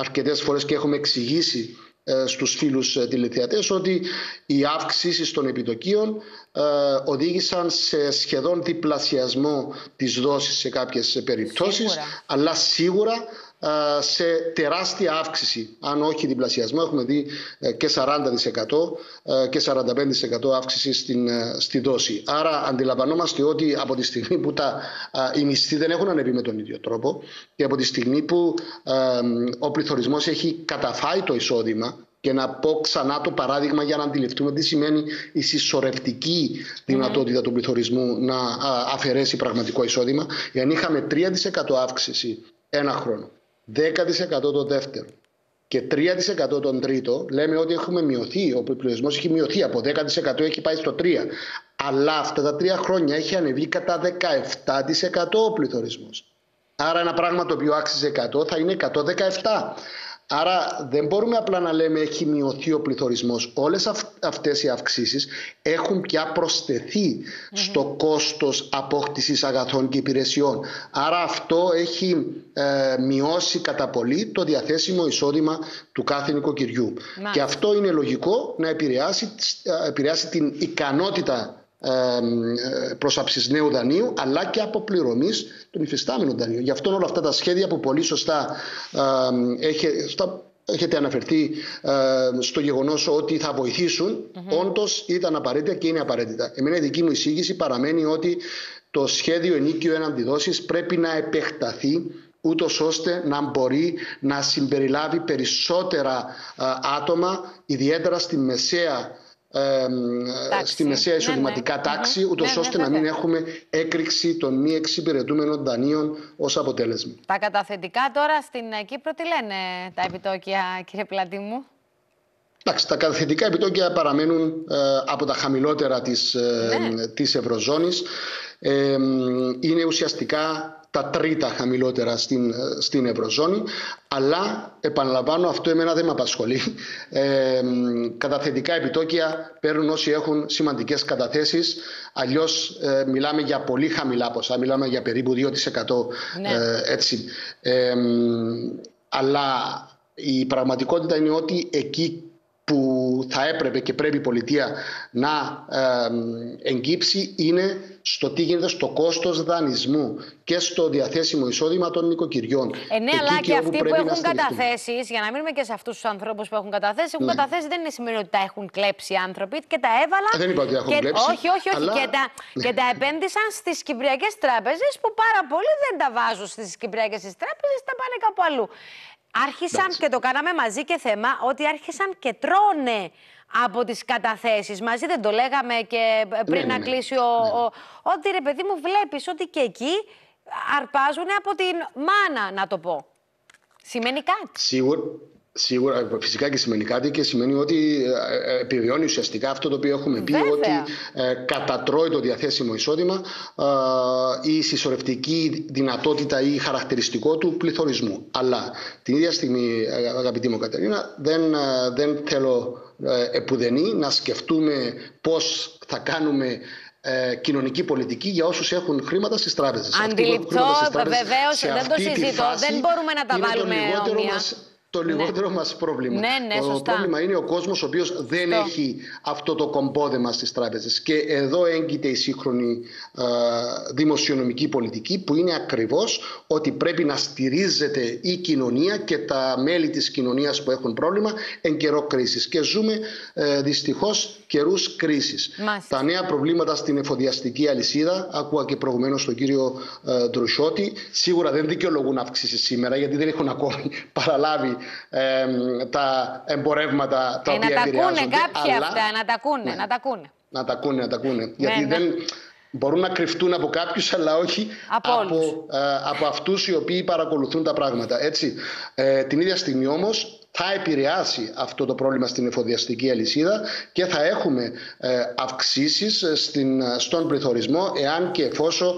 αρκετές φορές και έχουμε εξηγήσει ε, στους φίλους ε, τηλεθεατές ότι οι αύξηση των επιτοκίων ε, οδήγησαν σε σχεδόν διπλασιασμό της δόσης σε κάποιες περιπτώσεις αλλά σίγουρα σε τεράστια αύξηση, αν όχι διπλασιασμό. Έχουμε δει και 40% και 45% αύξηση στην, στη δόση. Άρα αντιλαμβανόμαστε ότι από τη στιγμή που τα, οι μισθοί δεν έχουν ανεβεί με τον ίδιο τρόπο και από τη στιγμή που ο πληθωρισμός έχει καταφάει το εισόδημα και να πω ξανά το παράδειγμα για να αντιληφθούμε τι σημαίνει η συσσωρευτική δυνατότητα του πληθωρισμού να αφαιρέσει πραγματικό εισόδημα. Εάν είχαμε 3% αύξηση ένα χρόνο, 10% το δεύτερο και 3% τον τρίτο, λέμε ότι έχουμε μειωθεί, ο πληθωρισμό έχει μειωθεί από 10% έχει πάει στο 3%. Αλλά αυτά τα τρία χρόνια έχει ανεβεί κατά 17% ο πληθωρισμός. Άρα ένα πράγμα το οποίο άξιζε 100 θα είναι 117. Άρα δεν μπορούμε απλά να λέμε έχει μειωθεί ο πληθωρισμός. Όλες αυ αυτές οι αυξήσεις έχουν πια προσθεθεί στο κόστος απόκτησης αγαθών και υπηρεσιών. Άρα αυτό έχει ε, μειώσει κατά πολύ το διαθέσιμο εισόδημα του κάθε νοικοκυριού. Και αυτό είναι λογικό να επηρεάσει, ε, επηρεάσει την ικανότητα προσάψης νέου δανείου αλλά και αποπληρωμής των υφιστάμενων δανείων. Γι' αυτό όλα αυτά τα σχέδια που πολύ σωστά έχετε αναφερθεί στο γεγονός ότι θα βοηθήσουν mm-hmm. όντως ήταν απαραίτητα και είναι απαραίτητα. Εμένα η δική μου εισήγηση παραμένει ότι το σχέδιο ενίκιο έναντι δόσης πρέπει να επεκταθεί ούτως ώστε να μπορεί να συμπεριλάβει περισσότερα άτομα ιδιαίτερα στη μεσαία στη μεσαία ναι, εισοδηματικά ναι, τάξη, ούτως ναι, ώστε να μην έχουμε έκρηξη των μη εξυπηρετούμενων δανείων ως αποτέλεσμα. Τα καταθετικά τώρα στην Κύπρο τι λένε τα επιτόκια, κύριε Πλατή μου. Εντάξει, τα καταθετικά επιτόκια παραμένουν ε, από τα χαμηλότερα της, ε, της Ευρωζώνης. Ε, είναι ουσιαστικά τα τρίτα χαμηλότερα στην, στην Ευρωζώνη. Αλλά, επαναλαμβάνω, αυτό εμένα δεν με απασχολεί. Ε, θετικά επιτόκια παίρνουν όσοι έχουν σημαντικές καταθέσεις. Αλλιώς ε, μιλάμε για πολύ χαμηλά ποσά, μιλάμε για περίπου 2%. Ναι. Ε, έτσι. Ε, αλλά η πραγματικότητα είναι ότι εκεί που θα έπρεπε και πρέπει η πολιτεία να εγκύψει είναι στο τι γίνεται στο κόστος δανεισμού και στο διαθέσιμο εισόδημα των νοικοκυριών. Ε, ναι, αλλά και, αυτοί που έχουν καταθέσεις, για να μείνουμε και σε αυτούς τους ανθρώπους που έχουν καταθέσει, έχουν ναι. καταθέσει δεν είναι σημαίνει ότι τα έχουν κλέψει οι άνθρωποι και τα έβαλαν. Δεν είπα ότι έχουν και, κλέψει. Όχι, όχι, όχι. Αλλά... Και, τα, ναι. και τα επένδυσαν στις κυπριακές τράπεζες που πάρα πολλοί δεν τα βάζουν στις κυπριακές τράπεζες, τα πάνε κάπου αλλού. Άρχισαν και το κάναμε μαζί και θέμα ότι άρχισαν και τρώνε από τις καταθέσεις μαζί. Δεν το λέγαμε και πριν ναι, να ναι, κλείσει ο, ναι. ο... Ότι ρε παιδί μου βλέπεις ότι και εκεί αρπάζουν από την μάνα να το πω. Σημαίνει κάτι. Σίγουρα, Σίγουρα, φυσικά και σημαίνει κάτι και σημαίνει ότι ε, ε, επιβιώνει ουσιαστικά αυτό το οποίο έχουμε πει ότι ε, κατατρώει το διαθέσιμο εισόδημα ε, η συσσωρευτική δυνατότητα ή χαρακτηριστικό του πληθωρισμού. Αλλά την ίδια στιγμή, αγαπητή μου Κατερίνα, δεν, δεν θέλω επουδενή να σκεφτούμε πώς θα κάνουμε κοινωνική πολιτική για όσους έχουν χρήματα στις τράπεζες. Αντιληπτό, βεβαίως, δεν το συζητώ. Δεν μπορούμε να τα βάλουμε όμοια το ναι. λιγότερο ναι. μας πρόβλημα. Ναι, ναι, το πρόβλημα είναι ο κόσμος ο οποίος δεν έχει αυτό το κομπόδεμα στις τράπεζες. Και εδώ έγκυται η σύγχρονη δημοσιονομική πολιτική που είναι ακριβώς ότι πρέπει να στηρίζεται η κοινωνία και τα μέλη της κοινωνίας που έχουν πρόβλημα εν καιρό κρίσης. Και ζούμε ε, δυστυχώς καιρούς κρίσης. Τα νέα προβλήματα στην εφοδιαστική αλυσίδα, άκουγα και προηγουμένως τον κύριο ε, Ντρουσιώτη, σίγουρα δεν δικαιολογούν αύξηση σήμερα γιατί δεν έχουν ακόμη παραλάβει τα εμπορεύματα τα ε, οποία επηρεάζονται. Να τα ακούνε κάποιοι αλλά... αυτά, να τα ακούνε, ναι. να τα ακούνε. Να τα ακούνε, να τα ακούνε. Ναι, Γιατί ναι. δεν μπορούν να κρυφτούν από κάποιους αλλά όχι από, από, ε, από αυτούς οι οποίοι παρακολουθούν τα πράγματα. Έτσι. Ε, την ίδια στιγμή όμως θα επηρεάσει αυτό το πρόβλημα στην εφοδιαστική αλυσίδα και θα έχουμε ε, αυξήσεις ε, στην, ε, στον πληθωρισμό εάν και εφόσον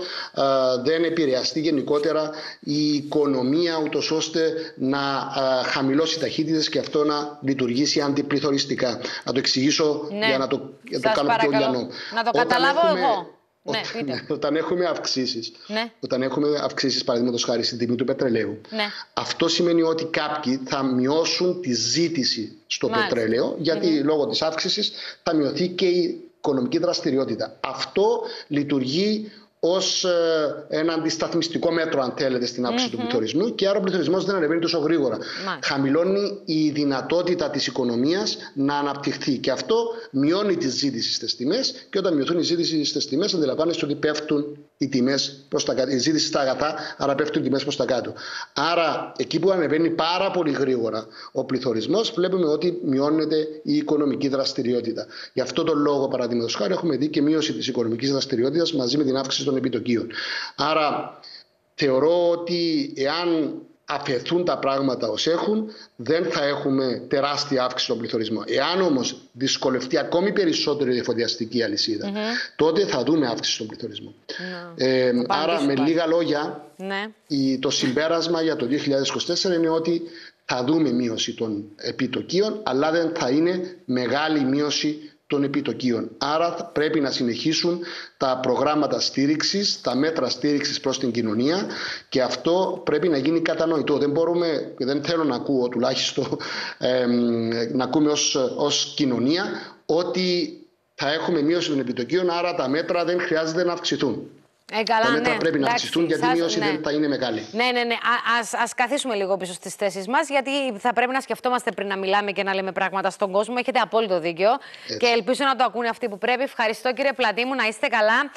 δεν επηρεαστεί γενικότερα η οικονομία ούτως ώστε να χαμηλώσει ταχύτητες και αυτό να λειτουργήσει αντιπληθωριστικά. Να το εξηγήσω ναι. για να το, για το κάνω πιο λιανό. Να το καταλάβω εγώ. Ναι, όταν, πείτε. όταν έχουμε αυξήσεις, Ναι. όταν έχουμε αυξήσεις, παραδείγματος χάρη στην τιμή του πετρελαίου, Ναι. αυτό σημαίνει ότι κάποιοι θα μειώσουν τη ζήτηση στο Μάλιστα. πετρέλαιο, γιατί λόγω της αύξησης θα μειωθεί και η οικονομική δραστηριότητα. Αυτό λειτουργεί ως ένα αντισταθμιστικό μέτρο, αν θέλετε, στην αύξηση του πληθωρισμού και άρα ο πληθωρισμός δεν ανεβαίνει τόσο γρήγορα. Μάλιστα. Χαμηλώνει η δυνατότητα της οικονομίας να αναπτυχθεί. Και αυτό μειώνει τη ζήτηση στις τιμές. Και όταν μειωθούν οι ζήτηση στις τιμές, αντιλαμβάνεστε ότι πέφτουν οι τιμές προς τα κάτω. Η ζήτηση στα αγαθά, άρα πέφτουν οι τιμές προς τα κάτω. Άρα, εκεί που ανεβαίνει πάρα πολύ γρήγορα ο πληθωρισμός, βλέπουμε ότι μειώνεται η οικονομική δραστηριότητα. Γι' αυτό τον λόγο, παραδείγματος χάρη, έχουμε δει και μείωση της οικονομικής δραστηριότητας μαζί με την αύξηση των επιτοκίων. Άρα, θεωρώ ότι εάν αφαιθούν τα πράγματα ως έχουν, δεν θα έχουμε τεράστια αύξηση στον πληθωρισμό. Εάν όμως δυσκολευτεί ακόμη περισσότερο η εφοδιαστική αλυσίδα, τότε θα δούμε αύξηση στον πληθωρισμό. Ε, άρα, με πάλι. λίγα λόγια, Ναι. η- το συμπέρασμα για το 2024 είναι ότι θα δούμε μείωση των επιτοκίων, αλλά δεν θα είναι μεγάλη μείωση των επιτοκίων. Άρα θα πρέπει να συνεχίσουν τα προγράμματα στήριξης, τα μέτρα στήριξης προς την κοινωνία και αυτό πρέπει να γίνει κατανοητό. Δεν μπορούμε, και δεν θέλω να ακούω τουλάχιστον, εμ, να ακούμε ως, ως κοινωνία ότι θα έχουμε μείωση των επιτοκίων, άρα τα μέτρα δεν χρειάζεται να αυξηθούν. Ε, καλά, τα μέτρα ναι. πρέπει να Εντάξει, αυξηθούν γιατί η σας- μείωση ναι. δεν θα είναι μεγάλη. Ναι, ναι, ναι. Α ας, ας καθίσουμε λίγο πίσω στις θέσεις μας, γιατί θα πρέπει να σκεφτόμαστε πριν να μιλάμε και να λέμε πράγματα στον κόσμο. Έχετε απόλυτο δίκιο. Και ελπίζω να το ακούνε αυτοί που πρέπει. Ευχαριστώ, κύριε Πλατή μου, να είστε καλά.